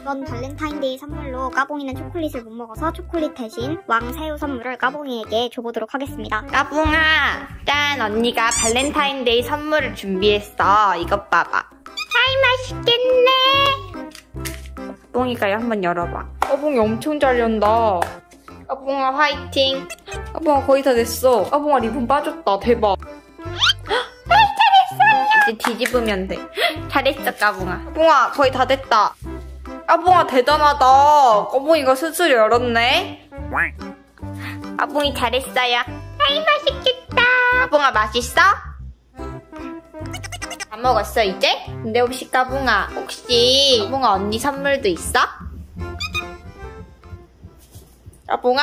이번 발렌타인데이 선물로 까봉이는 초콜릿을 못 먹어서 초콜릿 대신 왕새우 선물을 까봉이에게 줘보도록 하겠습니다. 까봉아, 짠 언니가 발렌타인데이 선물을 준비했어. 이것 봐봐. 아이 맛있겠네. 까봉이가 한번 열어봐. 까봉이 엄청 잘 연다. 까봉아 화이팅. 까봉아 거의 다 됐어. 까봉아 리본 빠졌다. 대박. 이제 뒤집으면 돼. 잘했어, 까붕아. 까붕아, 거의 다 됐다. 까붕아, 대단하다. 까붕이가 스스로 열었네. 까붕이 잘했어요. 아이, 맛있겠다. 까붕아, 맛있어? 다 먹었어, 이제? 근데 혹시 까붕아, 혹시 까붕아 언니 선물도 있어? 까붕아?